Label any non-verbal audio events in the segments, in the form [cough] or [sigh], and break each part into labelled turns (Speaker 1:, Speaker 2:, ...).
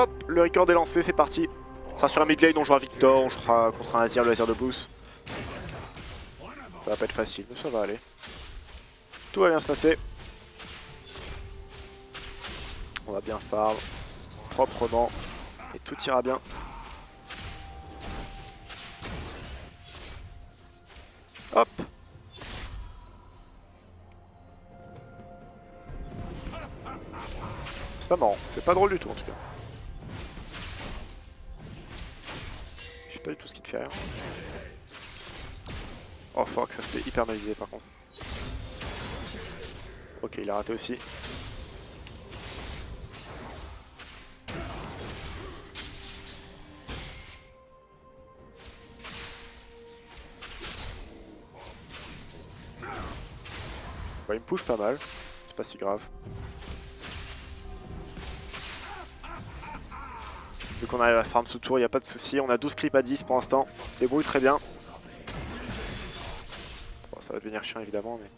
Speaker 1: Hop, le record est lancé, c'est parti. Ça sera sur un mid lane, on jouera Victor, on jouera contre un Azir, le Azir de boost. Ça va pas être facile, mais ça va aller. Tout va bien se passer. On va bien farm proprement et tout ira bien. Hop C'est pas marrant, c'est pas drôle du tout en tout cas. Pas du tout ce qui te fait rire. Oh fuck, ça c'était hyper mal visé par contre. Ok, il a raté aussi. Bah, il me push pas mal, c'est pas si grave. Qu'on arrive à farm sous tour, il n'y a pas de souci. On a 12 creeps à 10 pour l'instant. Débrouille très bien. Bon, ça va devenir chiant évidemment, mais.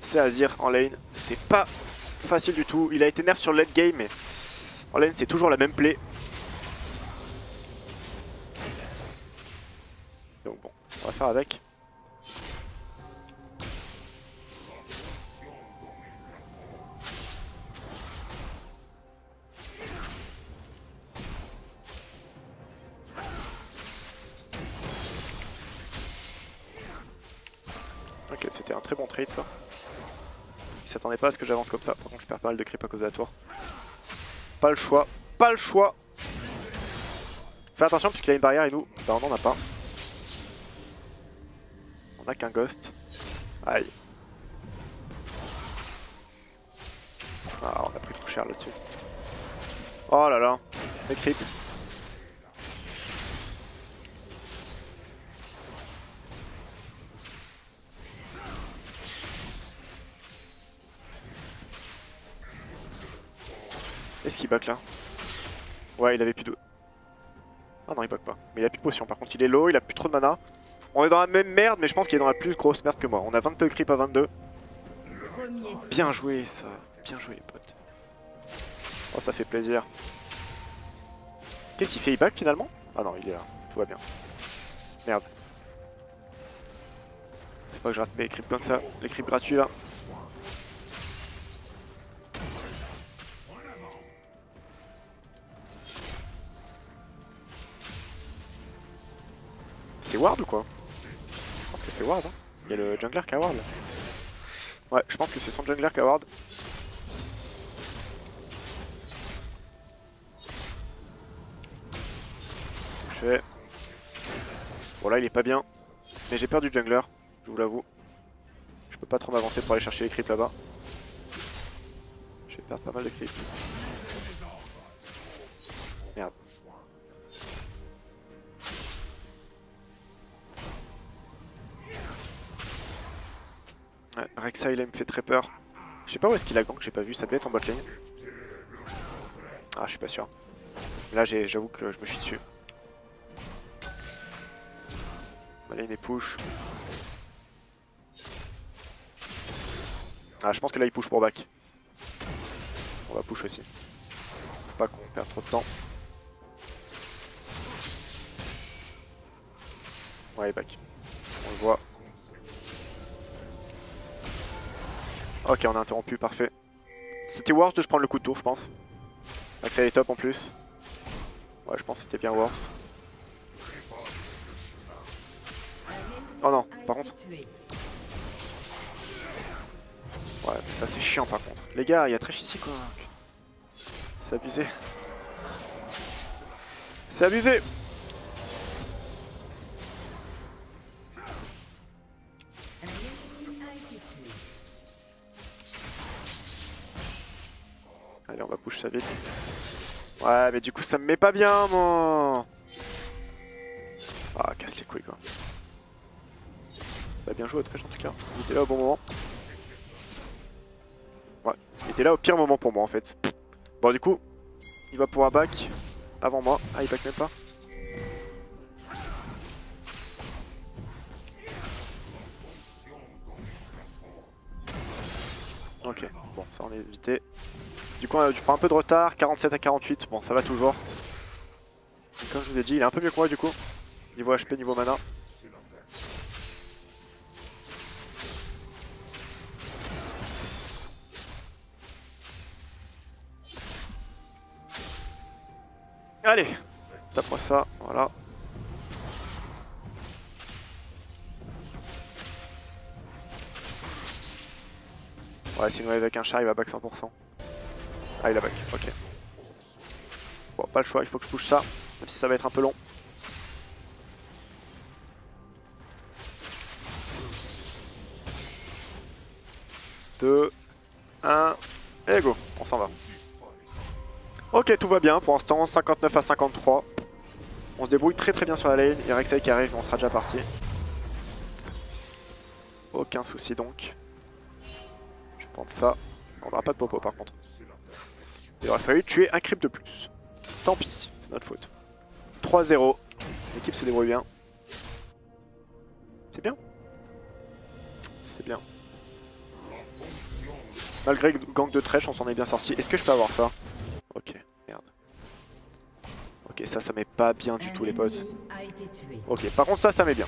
Speaker 1: C'est Azir en lane. C'est pas facile du tout. Il a été nerf sur le late game, mais en lane c'est toujours la même play. Donc bon, on va faire avec. Pas ce que j'avance comme ça, par contre je perds pas mal de creep à cause de la tour. Pas le choix, pas le choix Fais attention puisqu'il a une barrière et nous, bah on en a pas. On a qu'un ghost. Aïe. Ah, on a pris trop cher là-dessus. Oh là là, les creeps. Back là Ouais, il avait plus de... Ah non, il back pas. Mais il a plus de potion. Par contre, il est low, il a plus trop de mana. On est dans la même merde, mais je pense qu'il est dans la plus grosse merde que moi. On a 22 creep à 22. Bien joué, ça. Bien joué, les potes. Oh, ça fait plaisir. Qu'est-ce qu'il fait? Il back finalement? Ah non, il est là. Tout va bien. Merde. Faut pas que je rate mes creeps comme ça. Les creeps gratuits là. Ward ou quoi Je pense que c'est Ward. Hein. Il y a le jungler qui a Ward là. Ouais, je pense que c'est son jungler qui a Ward. Bon là il est pas bien. Mais j'ai peur du jungler, je vous l'avoue. Je peux pas trop m'avancer pour aller chercher les creeps là-bas. Je vais perdre pas mal de creeps. Rek'Sai il me fait très peur. Je sais pas où est-ce qu'il a gank, j'ai pas vu, ça devait être en botlane. Ah je suis pas sûr. Là j'avoue que je me suis dessus. Ma est push. Ah je pense que là il push pour back. On va push aussi. Faut pas qu'on perde trop de temps. Ouais back. On le voit. Ok, on a interrompu, parfait. C'était worse de se prendre le coup de tour, je pense. Axel est top en plus. Ouais, je pense que c'était bien worse. Oh non, par contre. Ouais, ça c'est chiant par contre. Les gars, il y a Tresh ici quoi. C'est abusé. C'est abusé Ça vite. Ouais, mais du coup, ça me met pas bien, moi. Ah, casse les couilles, quoi. Bah, bien joué, Tresh, en tout cas. Il était là au bon moment. Ouais, il était là au pire moment pour moi, en fait. Bon, du coup, il va pouvoir back avant moi. Ah, il back même pas. Ok. Bon, ça on est évité. Du coup, tu prends un peu de retard, 47 à 48. Bon, ça va toujours. comme je vous ai dit, il est un peu mieux que moi du coup. Niveau HP, niveau mana. Allez, tape-moi ça, voilà. Ouais, si avec un char, il va back 100%. Ah, il a back, ok. Bon, pas le choix, il faut que je push ça, même si ça va être un peu long. Deux, un, et go, on s'en va. Ok, tout va bien pour l'instant, 59 à 53. On se débrouille très très bien sur la lane. Il y a Rek'Sai qui arrive, mais on sera déjà parti. Aucun souci donc. Je vais prendre ça. On n'aura pas de popo par contre. Il aurait fallu tuer un creep de plus. Tant pis, c'est notre faute. 3-0. L'équipe se débrouille bien. C'est bien. C'est bien. Malgré gang de trèche, on s'en est bien sorti. Est-ce que je peux avoir ça? Ok, merde. Ok, ça, ça met pas bien du tout les potes. Ok, par contre ça, ça met bien.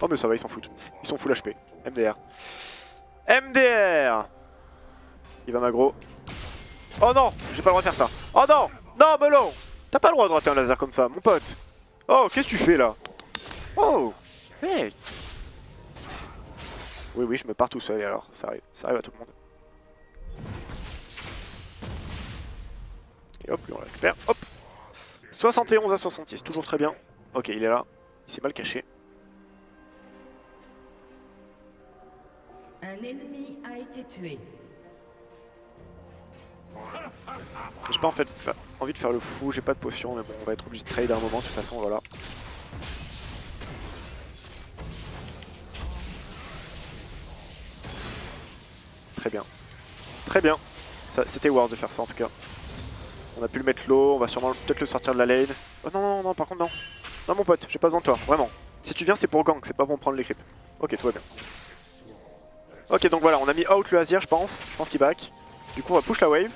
Speaker 1: Oh mais ça va, ils s'en foutent. Ils sont full HP. MDR. MDR Il va m'aggro. Oh non J'ai pas le droit de faire ça. Oh non Non, Melon T'as pas le droit de rater un laser comme ça, mon pote. Oh, qu'est-ce que tu fais là? Oh Hey Oui, oui, je me pars tout seul alors. Ça arrive. Ça arrive à tout le monde. Et hop, lui on récupère. Hop 71 à 66, toujours très bien. Ok, il est là. Il s'est mal caché.
Speaker 2: Un ennemi a été tué.
Speaker 1: J'ai pas en fait envie de faire le fou, j'ai pas de potion, mais bon, on va être obligé de trade à un moment, de toute façon, voilà. Très bien. Très bien. C'était worth de faire ça en tout cas. On a pu le mettre low, on va sûrement peut-être le sortir de la lane. Oh non, non, non, par contre non. Non mon pote, j'ai pas besoin de toi, vraiment. Si tu viens c'est pour gang, c'est pas pour prendre les creeps. Ok, tout va bien. Ok, donc voilà, on a mis out le Azir, je pense. Je pense qu'il back. Du coup, on va push la wave.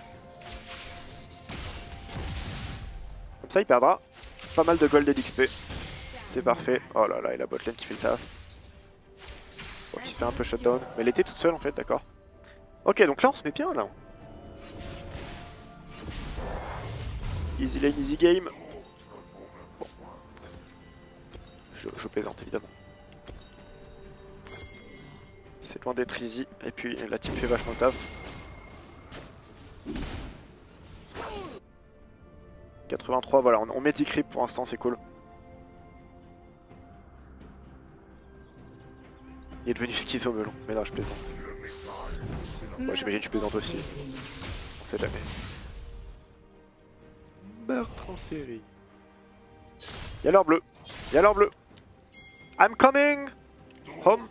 Speaker 1: Comme ça, il perdra pas mal de gold et d'XP. C'est parfait. Oh là là, et la botlane qui fait le taf. Bon, qui se fait un peu shutdown. Mais elle était toute seule en fait, d'accord. Ok, donc là, on se met bien là. Easy lane, easy game. Bon. Je, je plaisante évidemment. C'est loin d'être easy. Et puis la team fait vachement taf. 83, voilà, on, met 10 creeps pour l'instant, c'est cool. Il est devenu [laughs] schizo melon, mais là je plaisante. Moi j'imagine que je plaisante aussi. On sait jamais. Meurtre en série. Y'a l'or bleu. Y'a l'or bleu. I'm coming Home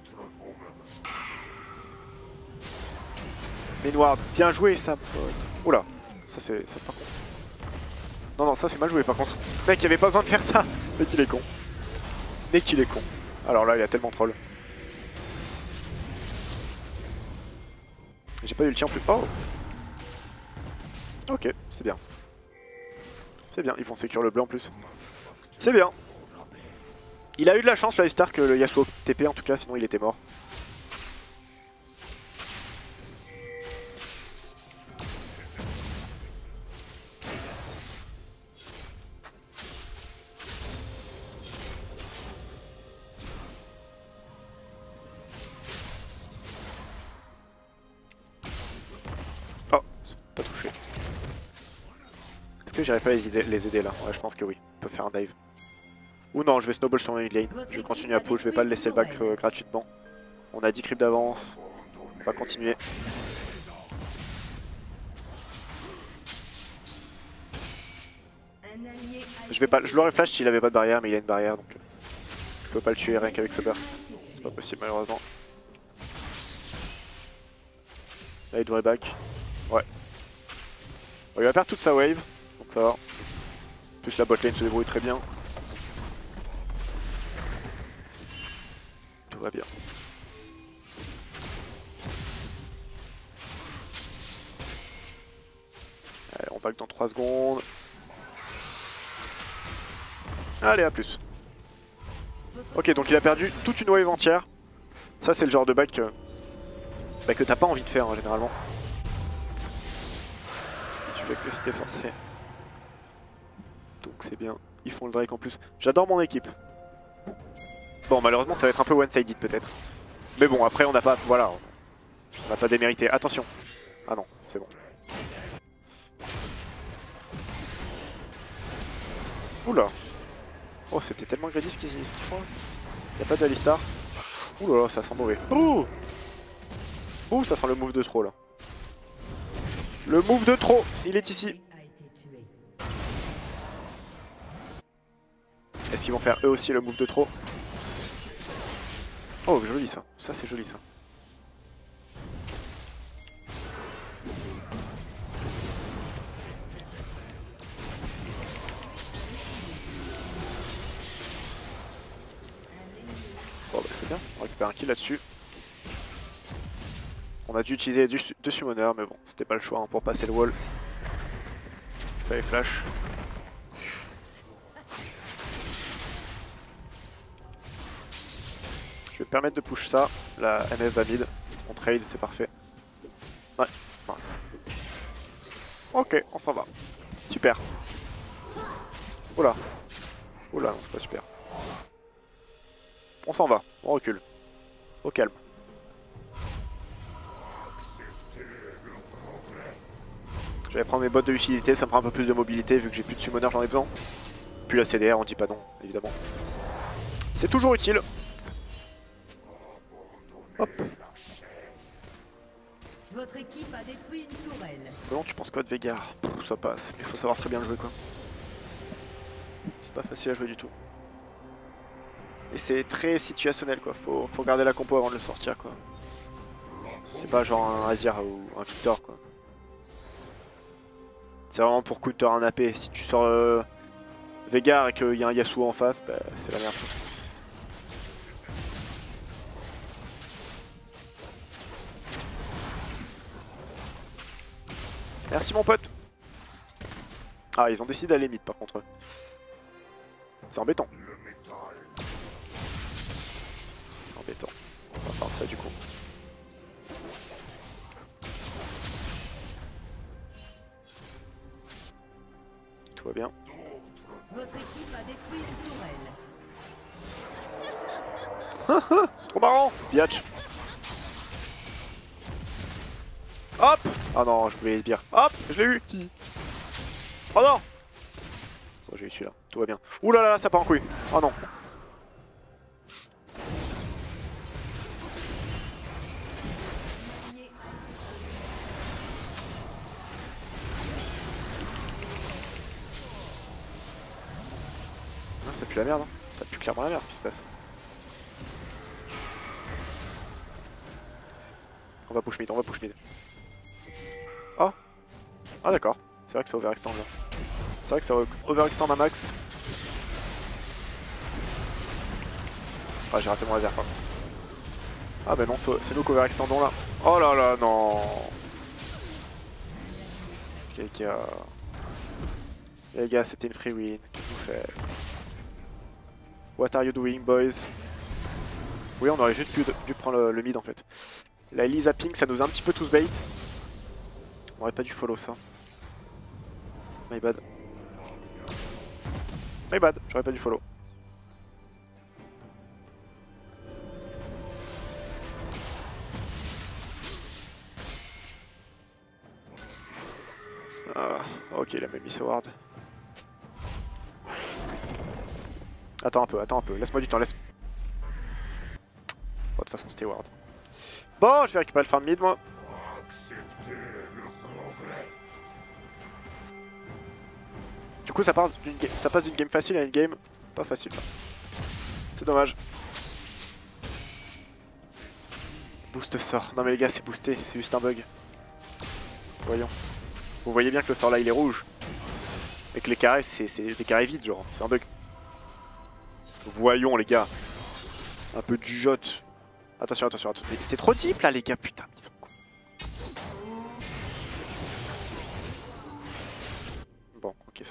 Speaker 1: Ménoir, bien joué ça pote. Oula, ça c'est par contre. Non non ça c'est mal joué par contre. Mec il avait pas besoin de faire ça. Mec il est con. Mec il est con. Alors là il a tellement troll. J'ai pas eu le tien en plus. Oh Ok, c'est bien. C'est bien, ils font sécure le bleu en plus. C'est bien. Il a eu de la chance le Star que le Yasuo TP en tout cas, sinon il était mort. J'arrive pas les, les aider là je pense que oui. On peut faire un dive. Ou non, je vais snowball sur mid lane. Je vais continuer à push, je vais pas le laisser back euh, gratuitement. On a 10 creeps d'avance. On va continuer. Je je l'aurais flash s'il avait pas de barrière, mais il a une barrière donc euh, je peux pas le tuer rien qu'avec ce burst. C'est pas possible malheureusement. Là il devrait back. Ouais. il va perdre toute sa wave ça. En plus la botlane se débrouille très bien. Tout va bien. Allez, on back dans 3 secondes. Allez, à plus. Ok, donc il a perdu toute une wave entière. Ça, c'est le genre de back que, bah, que t'as pas envie de faire, hein, généralement. Tu fais que c'était forcé. C'est bien. Ils font le Drake en plus. J'adore mon équipe. Bon, malheureusement, ça va être un peu one-sided peut-être. Mais bon, après, on n'a pas... Voilà. On n'a pas démérité. Attention. Ah non, c'est bon. Oula. Oh, c'était tellement greedy ce qu'ils font. Y'a pas d'Alistar. Oula, ça sent mauvais. Ouh Ouh, ça sent le move de trop là. Le move de trop, il est ici. Est-ce qu'ils vont faire eux aussi le move de trop Oh, joli ça. Ça, c'est joli ça. Bon, bah c'est bien. On récupère un kill là-dessus. On a dû utiliser deux summoners, mais bon, c'était pas le choix hein, pour passer le wall. Fallait flash. Permettre de push ça. La MF va mid. On trade, c'est parfait. Ouais, mince. Ok, on s'en va. Super. Oula. Oula, non, c'est pas super. On s'en va, on recule. Au calme. Je vais prendre mes bottes de lucidité, ça me prend un peu plus de mobilité vu que j'ai plus de summoner, j'en ai besoin. Puis la CDR, on dit pas non, évidemment. C'est toujours utile. Hop.
Speaker 2: Votre équipe a détruit une tourelle.
Speaker 1: Bon, tu penses quoi de Vegar Pff, Ça passe, mais il faut savoir très bien le jouer quoi. C'est pas facile à jouer du tout. Et c'est très situationnel quoi, faut, faut garder la compo avant de le sortir quoi. C'est pas genre un Azir ou un Victor quoi. C'est vraiment pour counter un AP. Si tu sors euh, Vegar et qu'il y a un Yasuo en face, bah, c'est la merde. Merci mon pote Ah ils ont décidé d'aller mid par contre. C'est embêtant. C'est embêtant. On va faire ça du coup. Tout va bien.
Speaker 2: Votre équipe a détruit une tourelle. [laughs]
Speaker 1: Trop marrant Biatch Hop Ah non, je voulais dire. Hop Je l'ai eu Oh non Bon, j'ai eu celui-là, tout va bien. Ouh là là, ça part en couille Oh non Non, ça pue la merde, hein. ça pue clairement la merde ce qui se passe. On va push mid, on va push mid. Oh Ah d'accord, c'est vrai que ça overextend là. C'est vrai que ça overextend à max. Ah j'ai raté mon laser par contre. Ah bah non, c'est nous qu'overextendons là. Oh là là, non Les gars... Les gars, c'était une free win, qu'est-ce que vous faites? What are you doing boys? Oui, on aurait juste dû, dû prendre le, le mid en fait. La Elisa Ping, ça nous a un petit peu tous bait. On pas dû follow ça. My bad. My bad, j'aurais pas dû follow. Ah, ok, il a même mis sa ward. Attends un peu, attends un peu, laisse-moi du temps, laisse. Bon, de toute façon, c'était ward. Bon, je vais récupérer le farm mid, moi. Du coup, ça, passe d'une game facile à une game pas facile. C'est dommage. Boost sort. Non mais les gars, c'est boosté, c'est juste un bug. Voyons. Vous voyez bien que le sort là, il est rouge. Et que les carrés, c'est des carrés vides, genre. C'est un bug. Voyons, les gars. Un peu de jugeote. Attention, attention, attention. C'est trop deep là, les gars, putain.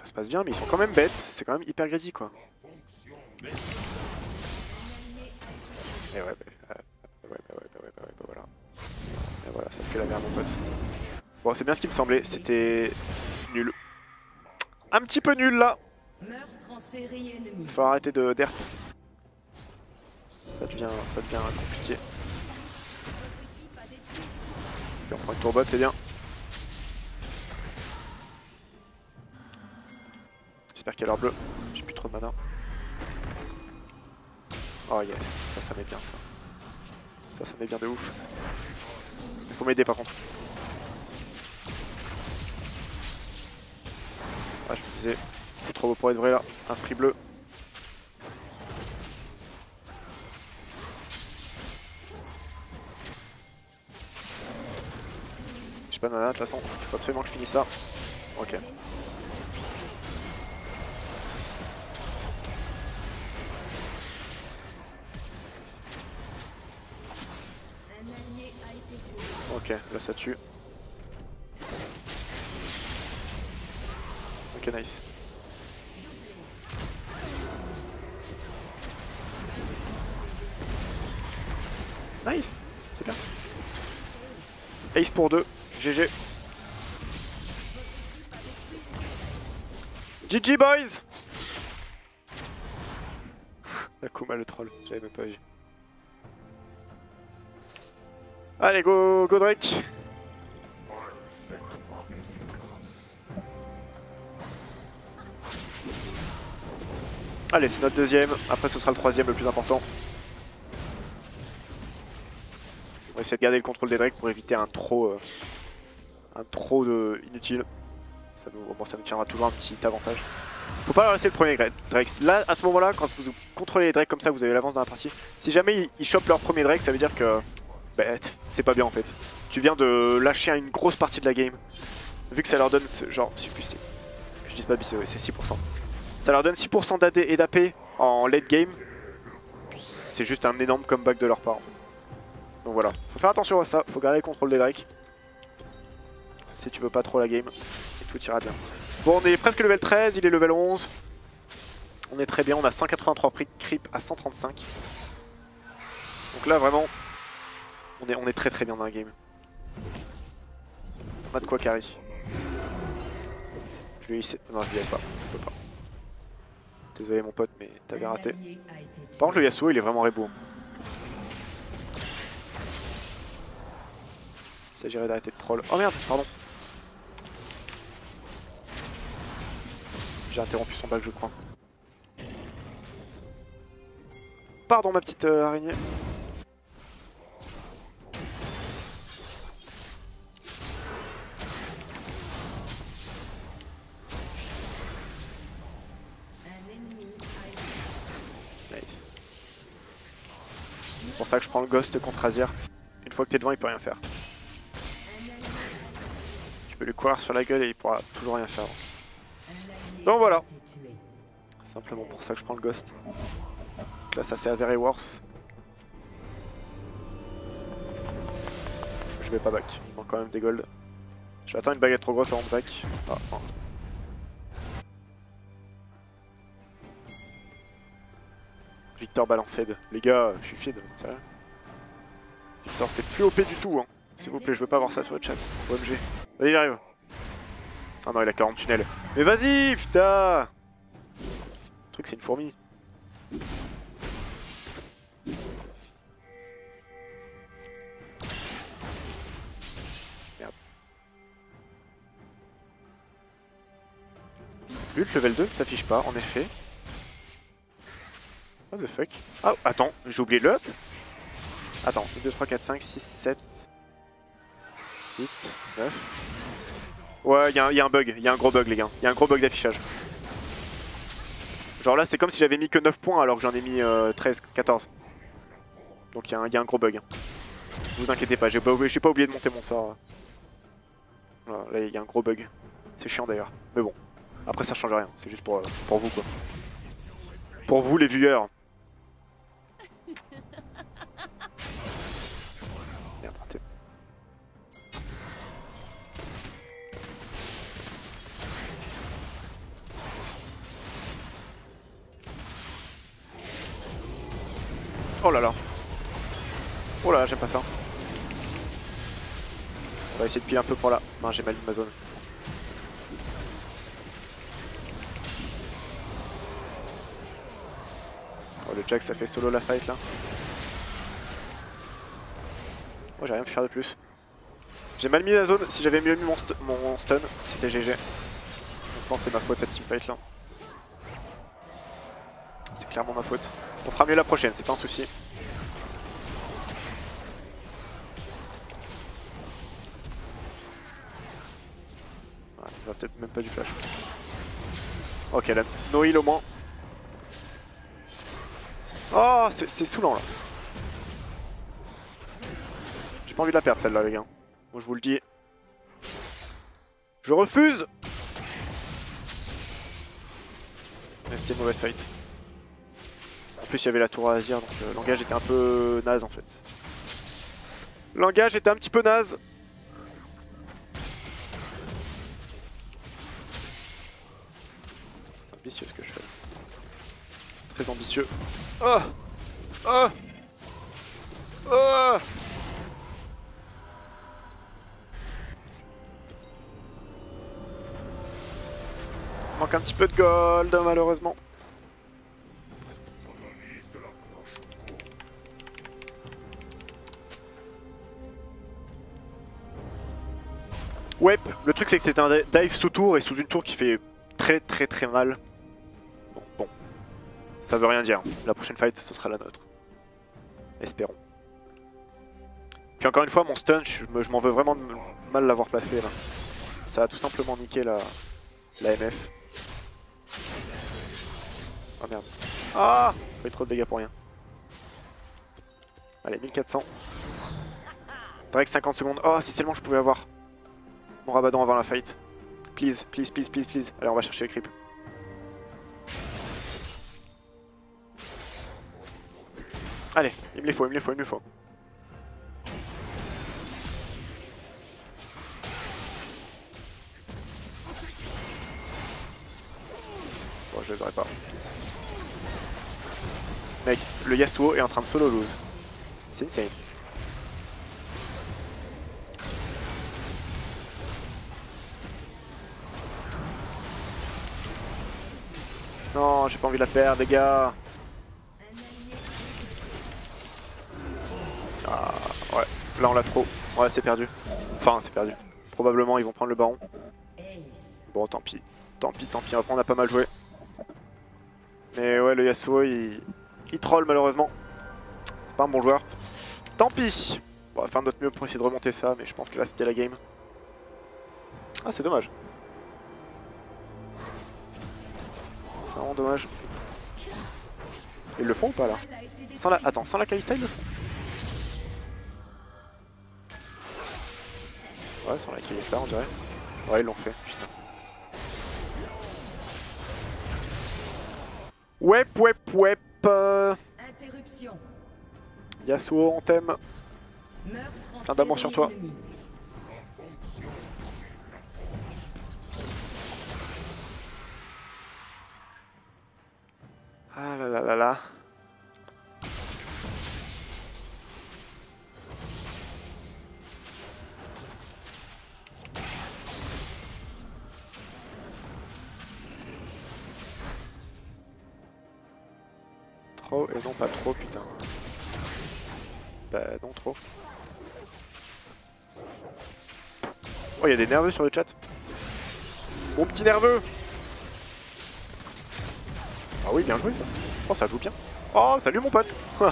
Speaker 1: Ça se passe bien, mais ils sont quand même bêtes. C'est quand même hyper greedy quoi. Et ouais, bah, euh, ouais, bah, ouais, bah, ouais, bah, ouais, bah, voilà. Et voilà, ça me fait la merde, mon pote. Bon, c'est bien ce qui me semblait. C'était nul. Un petit peu nul là. Il faut arrêter de d'ert. Ça devient, ça devient compliqué. Et on prend une tourbot, c'est bien. J'espère qu'il y a bleue. J'ai plus trop de mana. Oh yes, ça, ça met bien ça. Ça, ça met bien de ouf. Il faut m'aider par contre. Ah, je me disais, c'est trop beau pour être vrai là. Un free bleu. J'ai pas de mana de toute façon, il faut absolument que je finisse ça. Ok. Ok, là ça tue. Ok, nice. Nice, c'est bien. Ace pour deux, GG. GG boys [laughs] Akuma le troll, j'avais même pas vu. Allez go, Drake Allez, c'est notre deuxième. Après, ce sera le troisième, le plus important. On va essayer de garder le contrôle des Drakes pour éviter un trop, euh, un trop de inutile. Ça nous, bon, ça nous tiendra toujours un petit avantage. Faut pas laisser le premier Drake. Là, à ce moment-là, quand vous contrôlez les Drakes comme ça, vous avez l'avance dans la partie. Si jamais ils, ils chopent leur premier Drake, ça veut dire que bah, c'est pas bien en fait. Tu viens de lâcher une grosse partie de la game. Vu que ça leur donne genre, je dis pas c'est 6%. Ça leur donne 6% d'AD et d'AP en late game. C'est juste un énorme comeback de leur part en fait. Donc voilà, faut faire attention à ça, faut garder le contrôle des Drakes. Si tu veux pas trop la game, et tout ira bien. Bon, on est presque level 13, il est level 11. On est très bien, on a 183 prix creep à 135. Donc là vraiment, on est, on est très très bien dans la game. On a de quoi carry. Je lui laisse... Non, je lui laisse pas. Je peux pas. Désolé mon pote, mais t'avais raté. Par contre, le Yasuo, il est vraiment rébeau. Il s'agirait d'arrêter de troll. Oh merde, pardon. J'ai interrompu son bac, je crois. Pardon, ma petite euh, araignée. Ça que je prends le Ghost contre Azir. Une fois que t'es devant, il peut rien faire. Tu peux lui courir sur la gueule et il pourra toujours rien faire. Donc voilà. Simplement pour ça que je prends le Ghost. Donc là, ça s'est avéré worse. Je vais pas back. Il manque quand même des golds. Je vais attendre une baguette trop grosse avant de back. Ah. Victor Balanced. Les gars, je suis en savez rien. Victor, c'est plus OP du tout, hein. S'il vous plaît, je veux pas voir ça sur le chat. OMG. Vas-y, j'arrive. Ah non, il a 40 tunnels. Mais vas-y, putain Le truc, c'est une fourmi. Merde. Lutte level 2 ne s'affiche pas, en effet. What the fuck? Ah, attends, j'ai oublié le up Attends, 1, 2, 3, 4, 5, 6, 7, 8, 9. Ouais, il y, a un- bug, il y a un gros bug les gars. Il y a un gros bug d'affichage. Genre là, c'est comme si j'avais mis que 9 points alors que j'en ai mis euh, 13, 14. Donc il y, a un- gros bug. Vous inquiétez pas, j'ai pas, pas oublié de monter mon sort. Là, il y a un gros bug. C'est chiant d'ailleurs. Mais bon, après ça change rien, c'est juste pour, euh, pour vous quoi. Pour vous les viewers. [laughs] Oh là là. Oh là là, j'aime pas ça. On va essayer de piler un peu pour là. Non, j'ai mal mis ma zone. Jack, ça fait solo la fight là. Moi, j'ai rien pu faire de plus. J'ai mal mis la zone. Si j'avais mieux mis mon, stu- mon stun, c'était GG. Je pense c'est ma faute cette teamfight là. C'est clairement ma faute. On fera mieux la prochaine, c'est pas un souci. Ouais, il va peut-être même pas du flash. Ok, là, no heal au moins. Oh, c'est saoulant là. J'ai pas envie de la perdre celle-là, les gars. Bon, je vous le dis. Je refuse Mais c'était une mauvaise fight. En plus, il y avait la tour à Azir, donc le langage était un peu naze en fait. Le langage était un petit peu naze. Ambitieux ce que je fais. Très ambitieux. Oh Oh Oh Manque un petit peu de gold malheureusement. Ouais, le truc c'est que c'est un dive sous tour et sous une tour qui fait très très très mal. Bon, bon. ça veut rien dire. La prochaine fight ce sera la nôtre. Espérons. Puis encore une fois, mon stun, je me- je m'en veux vraiment mal l'avoir placé là. Ça a tout simplement niqué la, la MF. Oh merde. Ah Fait trop de dégâts pour rien. Allez, 1400. Drake 50 secondes. Oh, si seulement je pouvais avoir mon rabadan avant la fight. Please, please, please, please, please. Allez, on va chercher les creeps. Allez, il me les faut, il me les faut, il me les faut. Bon, je les aurais pas. Mec, le Yasuo est en train de solo lose. C'est insane. Non, j'ai pas envie de la perdre, les gars. Là on l'a trop. Ouais, c'est perdu. Enfin, c'est perdu. Probablement, ils vont prendre le baron. Bon, tant pis. Tant pis, tant pis. Après, on a pas mal joué. Mais ouais, le Yasuo, il, il troll malheureusement. C'est pas un bon joueur. Tant pis. On va faire notre mieux pour essayer de remonter ça, mais je pense que là, c'était la game. Ah, c'est dommage. C'est vraiment dommage. Ils le font ou pas là? Sans la... Attends, sans la Kalista, Ouais, sans la Kalista, on dirait. Ouais, ils l'ont fait, putain. Wep, wep, wep. euh,
Speaker 2: Interruption.
Speaker 1: Yasuo, on t'aime. Plein d'amour sur toi. Ah là là là là. Trop et non pas trop putain. Bah non trop. Oh y'a des nerveux sur le chat. Mon petit nerveux Ah oui bien joué ça. Oh ça joue bien. Oh salut mon pote [laughs]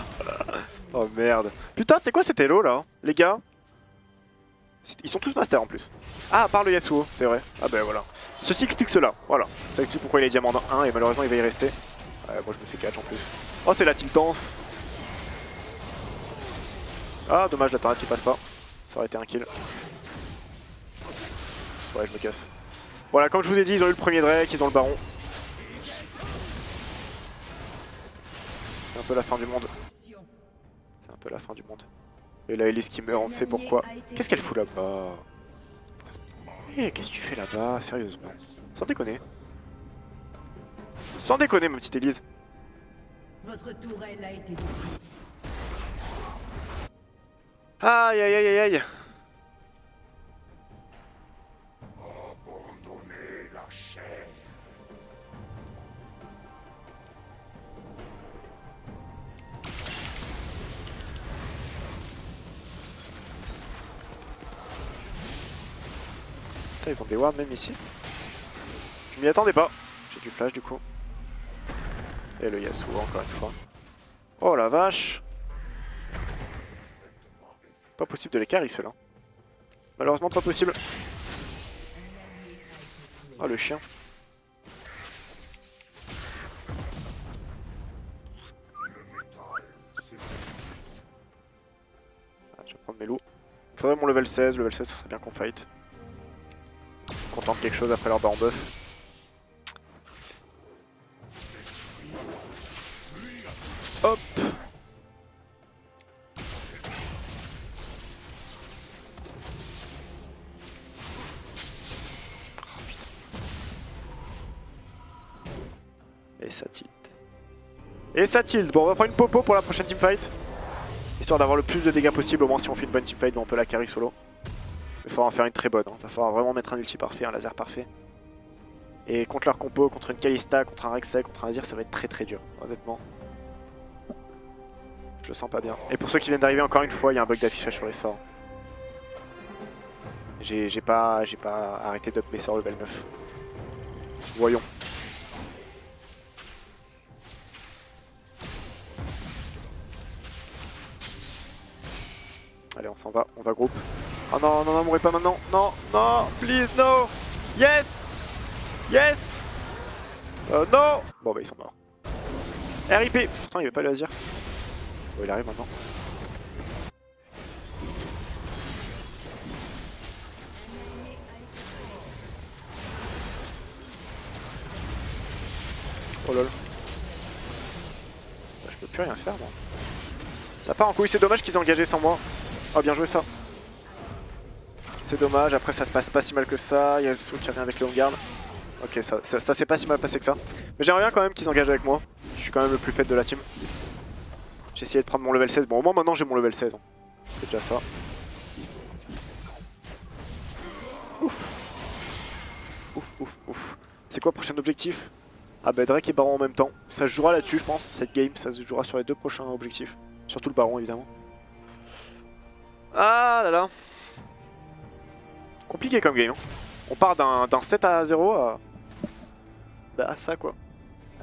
Speaker 1: Oh merde. Putain c'est quoi cet elo là Les gars? Ils sont tous masters en plus. Ah à part le Yasuo, c'est vrai. Ah ben voilà. Ceci explique cela, voilà. Ça explique pourquoi il est diamant 1 et malheureusement il va y rester. Ouais, moi je me fais catch en plus. Oh c'est la tiltance Ah dommage la tornade qui passe pas. Ça aurait été un kill. Ouais je me casse. Voilà comme je vous ai dit ils ont eu le premier Drake, ils ont le baron. C'est un peu la fin du monde. C'est un peu la fin du monde. Et la Elise qui meurt, on sait pourquoi. Qu'est-ce qu'elle fout là-bas? Eh, qu'est-ce que tu fais là-bas? Sérieusement. Sans déconner. Sans déconner, ma petite Elise.
Speaker 2: Votre tourelle a été détruite.
Speaker 1: Aïe aïe aïe aïe aïe Putain, ils ont des wards même ici. Je m'y attendais pas. Du flash du coup. Et le Yasuo encore une fois. Oh la vache Pas possible de les carry ceux-là. Malheureusement pas possible. Oh le chien. Ah, je vais prendre mes loups. Faudrait mon level 16, level 16 ça serait bien qu'on fight. Qu'on tente quelque chose après leur baron buff. Hop. Et ça tilt. Et ça tilt. Bon, on va prendre une popo pour la prochaine teamfight. Histoire d'avoir le plus de dégâts possible, au moins si on fait une bonne teamfight, on peut la carry solo. Il faudra en faire une très bonne. Il va falloir vraiment mettre un ulti parfait, un laser parfait. Et contre leur compo, contre une Kalista, contre un Rexel, contre un Azir, ça va être très très dur, honnêtement. Je le sens pas bien. Et pour ceux qui viennent d'arriver, encore une fois, il y a un bug d'affichage sur les sorts. J'ai pas, pas arrêté d'up mes sorts level 9. Voyons. Allez, on s'en va, on va groupe. Oh non, non, non, mourrez pas maintenant. Non, non, please, no. Yes Yes euh, Non Bon bah ils sont morts. RIP Pourtant il veut pas le laser. Bon il arrive maintenant. Oh lol. Bah, je peux plus rien faire moi. Ça part en couille, c'est dommage qu'ils aient engagé sans moi. Oh bien joué ça. C'est dommage, après ça se passe pas si mal que ça, il y a saut qui revient avec le garde. Ok, ça, ça, ça s'est pas si mal passé que ça. Mais j'aimerais bien quand même qu'ils engagent avec moi. Je suis quand même le plus faible de la team. J'ai essayé de prendre mon level 16. Bon, au moins maintenant j'ai mon level 16. hein. C'est déjà ça. Ouf. Ouf, ouf, ouf. C'est quoi le prochain objectif? Ah bah Drake et Baron en même temps. Ça se jouera là-dessus je pense, cette game. Ça se jouera sur les deux prochains objectifs. Surtout le Baron évidemment. Ah là là. Compliqué comme game. Hein. On part d'un 7 à 0 à... Bah ça quoi.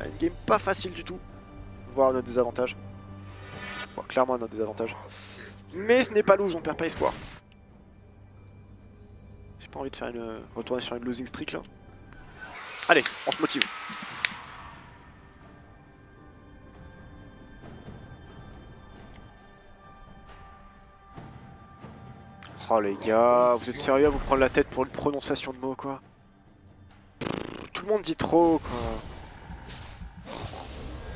Speaker 1: Une game pas facile du tout. Voir notre désavantage. Bon, clairement notre désavantage. Mais ce n'est pas lose, on perd pas espoir. J'ai pas envie de faire une... retourner sur une losing streak là. Allez, on se motive. Oh les gars, vous êtes sérieux à vous prendre la tête pour une prononciation de mots quoi? Tout le monde dit trop quoi.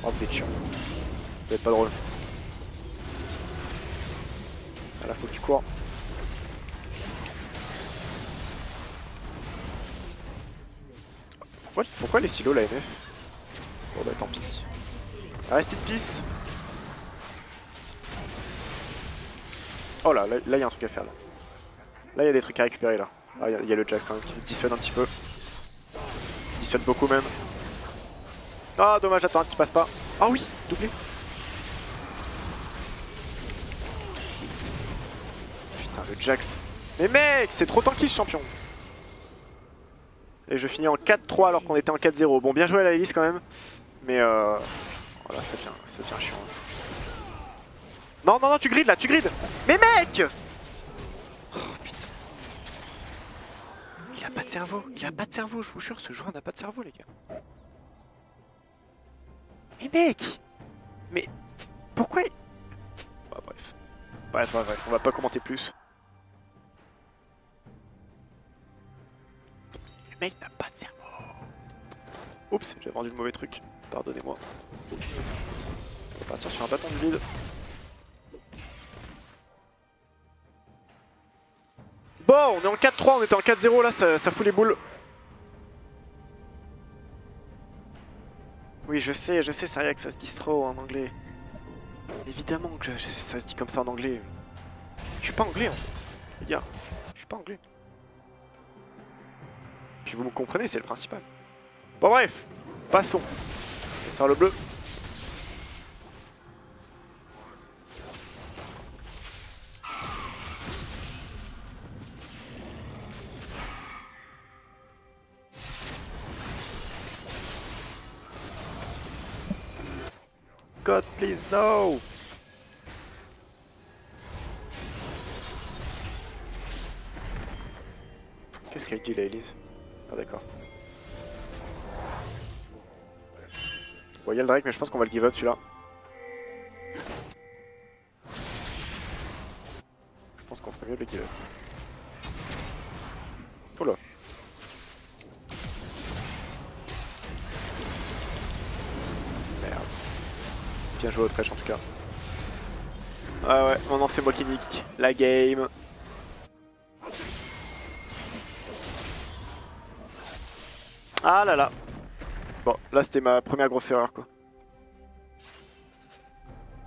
Speaker 1: Oh êtes chiant. Vous êtes pas drôle. Ah là faut que tu cours. Pourquoi, pourquoi les silos la MF Bon bah tant pis. Reste in peace Oh là, là il y a un truc à faire là. Là il y a des trucs à récupérer là. Ah il y, a le Jack quand même qui dissuade un petit peu. Dissuade beaucoup même. Ah dommage attends tu passes pas. Ah oui doublé. Jax. Mais mec c'est trop tanky ce champion. Et je finis en 4-3 alors qu'on était en 4-0. Bon bien joué à la hélice quand même. Mais euh... Voilà ça devient, ça devient chiant. Non, non, non, tu grides là, tu grides Mais mec Oh putain. Il a pas de cerveau, il a pas de cerveau, je vous jure, ce joueur n'a pas de cerveau, les gars. Mais mec Mais pourquoi Bah bref. Bref, bref, bref, on va pas commenter plus. Mec n'a pas de cerveau. Oups, j'ai vendu le mauvais truc. Pardonnez-moi. On va partir sur un bâton de vide. Bon, on est en 4-3, on était en 4-0 là, ça, fout les boules. Oui, je sais, je sais, c'est vrai que ça se dit trop en anglais. Évidemment que ça se dit comme ça en anglais. Je suis pas anglais en fait. Les gars, je suis pas anglais. Puis vous me comprenez, c'est le principal. Bon bref, passons. Laisse faire le bleu. God, please, no! Qu'est-ce qu'elle dit là, Elise? Ah, d'accord. Il y a le Drake, mais je pense qu'on va le give up celui-là. Je pense qu'on ferait mieux de le give up. Oh. Merde. Bien joué au trèche en tout cas. Ah ouais, maintenant c'est moi qui nique la game. Ah là là. Bon, là c'était ma première grosse erreur quoi.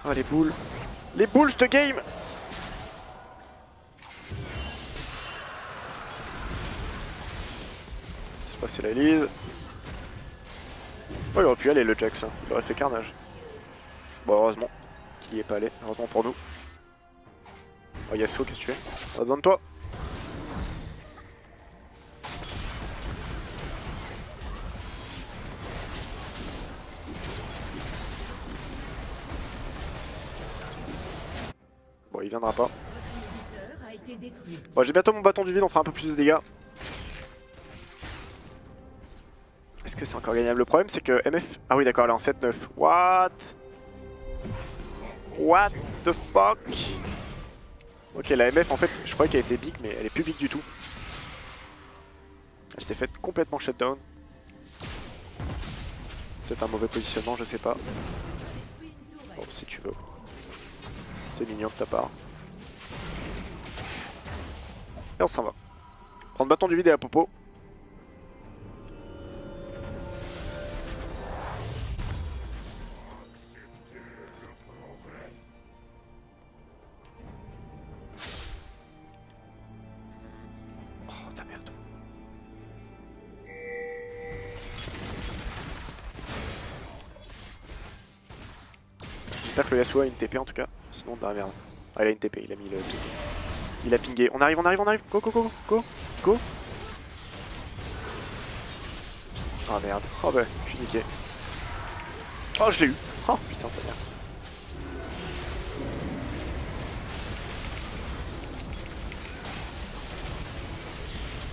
Speaker 1: Ah les boules. Les boules cette game C'est passé la lise. Oh il aurait pu aller le Jax, hein. il aurait fait carnage. Bon heureusement qu'il y est pas allé, heureusement pour nous. Oh Yasuo qu'est-ce que tu fais? A besoin de toi il viendra pas. Bon j'ai bientôt mon bâton du vide, on fera un peu plus de dégâts. Est-ce que c'est encore gagnable? Le problème c'est que MF... Ah oui d'accord, elle est en 7-9. What? What the fuck? Ok la MF en fait, je croyais qu'elle était big mais elle est plus big du tout. Elle s'est faite complètement shutdown. Peut-être un mauvais positionnement, je sais pas. C'est mignon de ta part. Et on s'en va. Prendre bâton du vide et la popo. A une TP en tout cas, sinon la merde. Ah il a une TP, il a mis le ping. Il a pingé. On arrive, on arrive, on arrive. Go, go, go, go, go. Oh merde. Oh bah, je suis niqué. Oh, je l'ai eu. Oh putain, ta merde.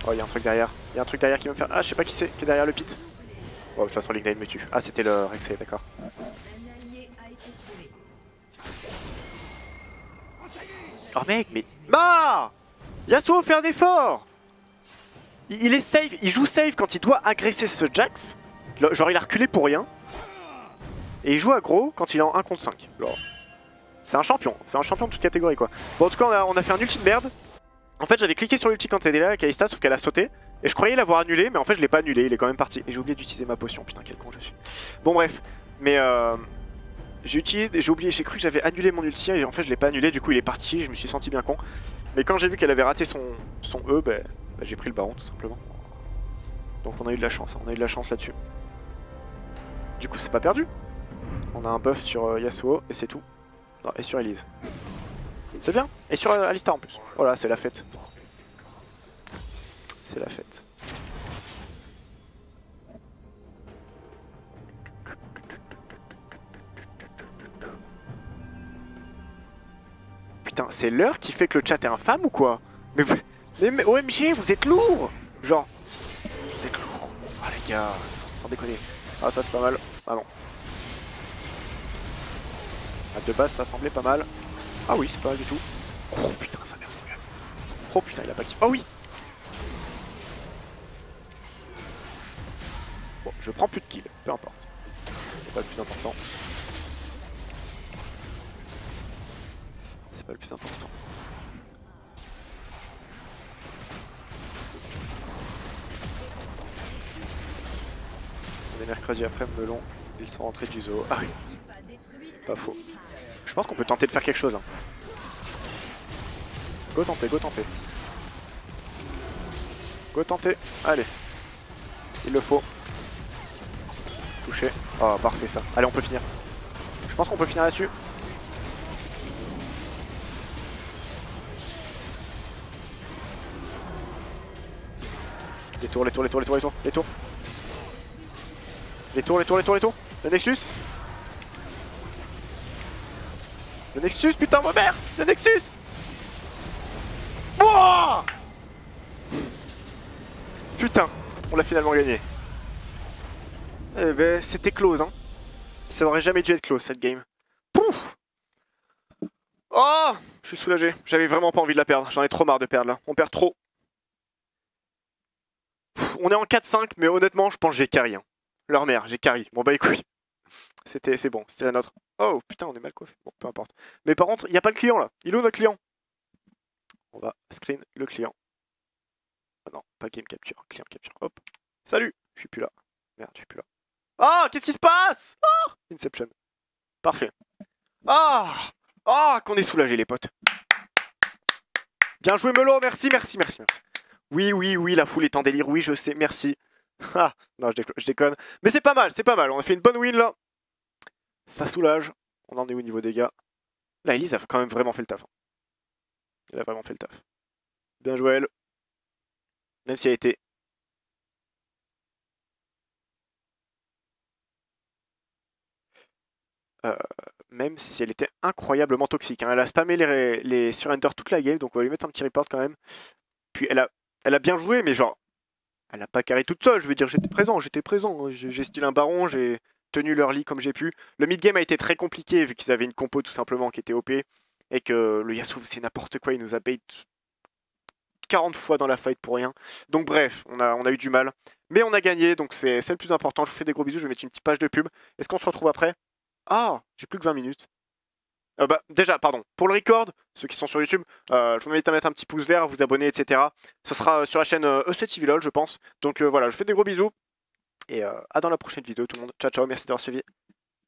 Speaker 1: Oh, il y a un truc derrière. Il y a un truc derrière qui va me faire. Ah, je sais pas qui c'est qui est derrière le pit. Bon, de toute façon, l'ignite me tue. Ah, c'était le Rexay, d'accord. Oh mec, mais... Bah Yasuo fait un effort il, est safe, il joue safe quand il doit agresser ce Jax. Genre il a reculé pour rien. Et il joue aggro quand il est en 1 contre 5. Genre, C'est un champion, c'est un champion de toute catégorie quoi. Bon en tout cas on a, fait un ulti de merde. En fait j'avais cliqué sur l'ulti quand elle était là, la Kalista, sauf qu'elle a sauté. Et je croyais l'avoir annulé, mais en fait je l'ai pas annulé, il est quand même parti. Et j'ai oublié d'utiliser ma potion, putain quel con je suis. Bon bref, mais euh, j'ai utilisé, j'ai oublié, j'ai cru que j'avais annulé mon ulti et en fait je l'ai pas annulé, du coup il est parti, je me suis senti bien con. Mais quand j'ai vu qu'elle avait raté son, son E, bah, j'ai pris le baron tout simplement. Donc on a eu de la chance, hein, on a eu de la chance là-dessus. Du coup c'est pas perdu. On a un buff sur euh, Yasuo et c'est tout. Non, et sur Elise. C'est bien. Et sur euh, Alistar en plus. Voilà, c'est la fête. C'est la fête. C'est l'heure qui fait que le chat est infâme ou quoi mais, mais, OMG, vous êtes lourd Genre, vous êtes lourd. Ah les gars, sans déconner. Ah ça c'est pas mal. Ah non. Ah, de base ça semblait pas mal. Ah oui, c'est pas mal du tout. Oh putain, ça merde. Oh putain, il a pas kiffé. Oh oui Bon, je prends plus de kills, peu importe. C'est pas le plus important. Le plus important. On est mercredi après, melon, ils sont rentrés du zoo. Ah oui, pas faux. Je pense qu'on peut tenter de faire quelque chose. hein. Go tenter, go tenter. Go tenter. Allez. Il le faut. Touché. Oh, parfait ça. Allez, on peut finir. Je pense qu'on peut finir là-dessus. Les tours, les tours, les tours, les tours, les tours, les tours. Les tours, les tours, les tours, les tours. Le Nexus. Le Nexus, putain, ma mère Le Nexus Putain, on l'a finalement gagné. Eh ben, c'était close, hein. Ça aurait jamais dû être close, cette game. Pouf Oh Je suis soulagé. J'avais vraiment pas envie de la perdre. J'en ai trop marre de perdre, là. On perd trop. On est en 4-5, mais honnêtement, je pense que j'ai carry. Hein. Leur mère, j'ai carry. Bon bah écoute. [laughs] C'était, c'est bon, c'était la nôtre. Oh putain, on est mal coiffé. Bon, peu importe. Mais par contre, il n'y a pas le client là. Il est où notre client? On va screen le client. Ah non, pas game capture, client capture. Hop. Salut Je suis plus là. Merde, je suis plus là. Ah, qu'est-ce qui se passe? Ah Inception. Parfait. Ah Ah, qu'on est soulagé les potes. Bien joué Melo, merci, merci, merci, merci. Oui, oui, oui, la foule est en délire, oui, je sais, merci. [laughs] Ah, non, je, déconne. Mais c'est pas mal, c'est pas mal. On a fait une bonne win là. Ça soulage. On en est au niveau dégâts. Là, Elise a quand même vraiment fait le taf. hein. Elle a vraiment fait le taf. Bien joué elle. Même si elle. Euh, même si elle était incroyablement toxique. hein. Elle a spammé les, les surrender toute la game, donc on va lui mettre un petit report quand même. Puis elle a, elle a bien joué, mais genre, elle a pas carré toute seule. Je veux dire, j'étais présent, j'étais présent. J'ai stylé un baron, j'ai tenu leur lit comme j'ai pu. Le mid-game a été très compliqué vu qu'ils avaient une compo tout simplement qui était OP et que le Yasuo c'est n'importe quoi, il nous a bait 40 fois dans la fight pour rien. Donc bref, on a, on a eu du mal. Mais on a gagné, donc c'est le plus important. Je vous fais des gros bisous, je vais mettre une petite page de pub. Est-ce qu'on se retrouve après? Ah, j'ai plus que 20 minutes. Euh, bah, déjà, pardon, pour le record, ceux qui sont sur YouTube, euh, je vous invite à mettre un petit pouce vert, à vous abonner, etc. Ce sera euh, sur la chaîne euh, E7 Civilol, je pense. Donc voilà, je fais des gros bisous. Et à dans la prochaine vidéo, tout le monde. Ciao, ciao, merci d'avoir suivi.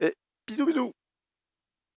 Speaker 1: Et bisous, bisous